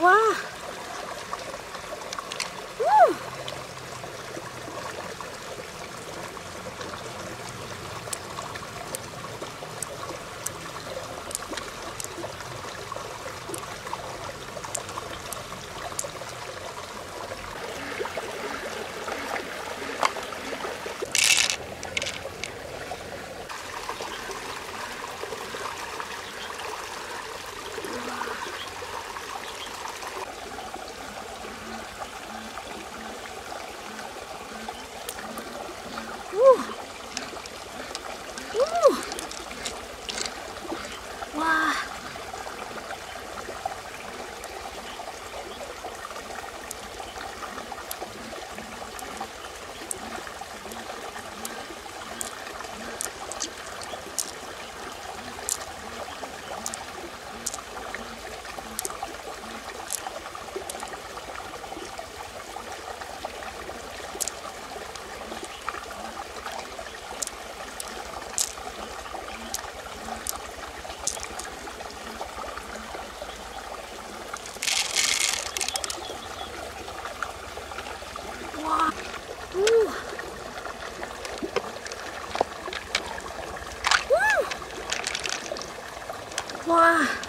哇！哇！